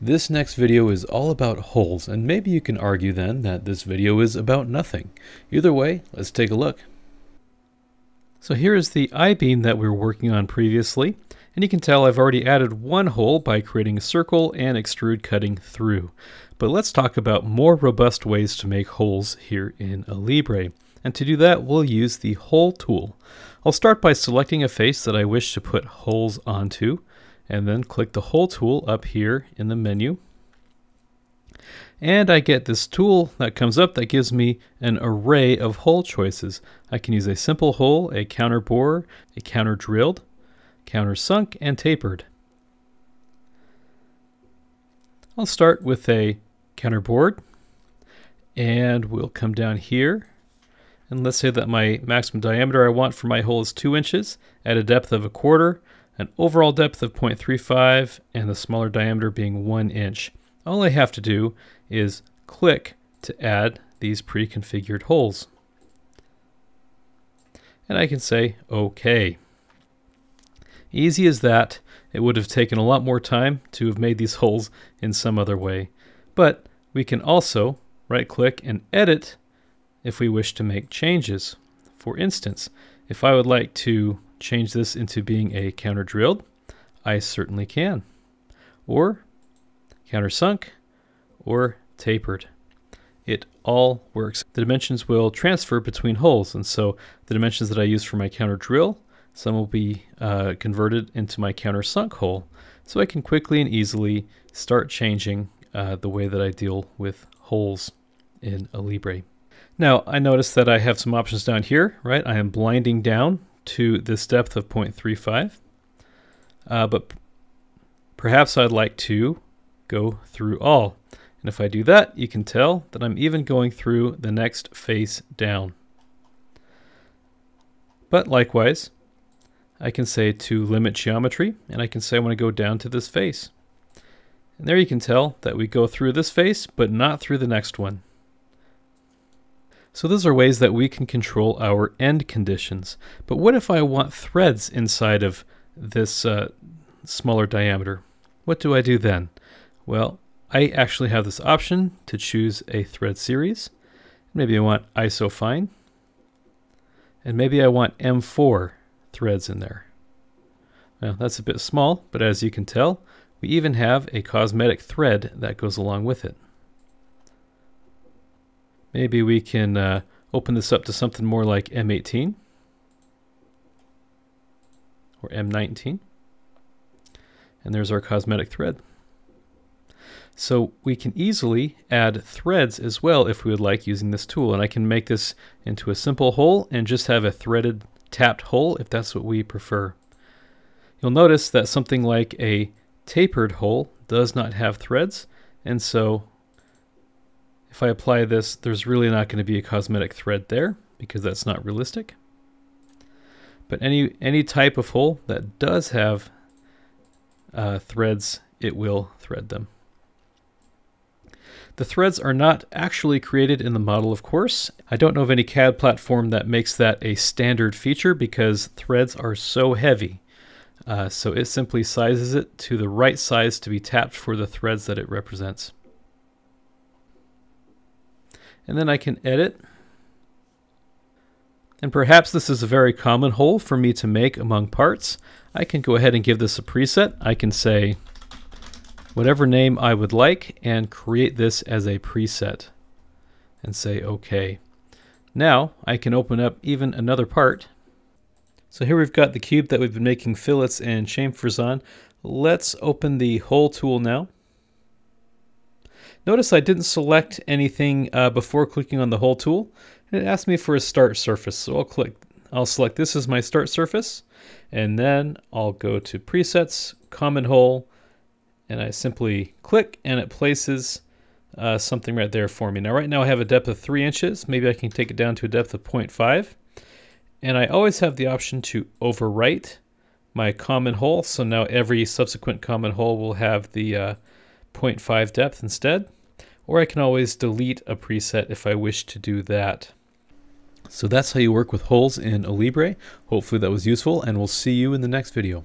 This next video is all about holes, and maybe you can argue then that this video is about nothing. Either way, let's take a look. So here is the I-beam that we were working on previously, and you can tell I've already added one hole by creating a circle and extrude cutting through. But let's talk about more robust ways to make holes here in Alibre. And to do that, we'll use the Hole tool. I'll start by selecting a face that I wish to put holes onto and then click the hole tool up here in the menu. And I get this tool that comes up that gives me an array of hole choices. I can use a simple hole, a counter bore, a counter drilled, counter sunk, and tapered. I'll start with a counter bored and we'll come down here and let's say that my maximum diameter I want for my hole is 2 inches at a depth of a quarter an overall depth of 0.35 and the smaller diameter being 1 inch. All I have to do is click to add these pre-configured holes. And I can say OK. Easy as that. It would have taken a lot more time to have made these holes in some other way. But we can also right click and edit if we wish to make changes. For instance, if I would like to change this into being a counter drilled? I certainly can. Or counter sunk or tapered. It all works. The dimensions will transfer between holes and so the dimensions that I use for my counter drill, some will be uh, converted into my counter sunk hole so I can quickly and easily start changing uh, the way that I deal with holes in Alibre. Now I notice that I have some options down here, right? I am blinding down to this depth of 0.35. Uh, but perhaps I'd like to go through all. And if I do that, you can tell that I'm even going through the next face down. But likewise, I can say to limit geometry, and I can say I want to go down to this face. And there you can tell that we go through this face, but not through the next one. So those are ways that we can control our end conditions. But what if I want threads inside of this uh, smaller diameter? What do I do then? Well, I actually have this option to choose a thread series. Maybe I want isofine. And maybe I want M4 threads in there. Now that's a bit small, but as you can tell, we even have a cosmetic thread that goes along with it. Maybe we can uh, open this up to something more like M18 or M19. And there's our cosmetic thread. So we can easily add threads as well if we would like using this tool. And I can make this into a simple hole and just have a threaded tapped hole if that's what we prefer. You'll notice that something like a tapered hole does not have threads. And so if I apply this, there's really not going to be a cosmetic thread there because that's not realistic. But any, any type of hole that does have uh, threads, it will thread them. The threads are not actually created in the model, of course. I don't know of any CAD platform that makes that a standard feature because threads are so heavy. Uh, so it simply sizes it to the right size to be tapped for the threads that it represents. And then I can edit. And perhaps this is a very common hole for me to make among parts. I can go ahead and give this a preset. I can say whatever name I would like and create this as a preset and say OK. Now I can open up even another part. So here we've got the cube that we've been making fillets and chamfers on. Let's open the hole tool now. Notice I didn't select anything uh, before clicking on the hole tool. And it asked me for a start surface, so I'll click. I'll select this as my start surface, and then I'll go to presets, common hole, and I simply click and it places uh, something right there for me. Now right now I have a depth of 3 inches. Maybe I can take it down to a depth of 0.5. And I always have the option to overwrite my common hole. So now every subsequent common hole will have the uh, 0.5 depth instead or I can always delete a preset if I wish to do that. So that's how you work with holes in Alibre. Hopefully that was useful and we'll see you in the next video.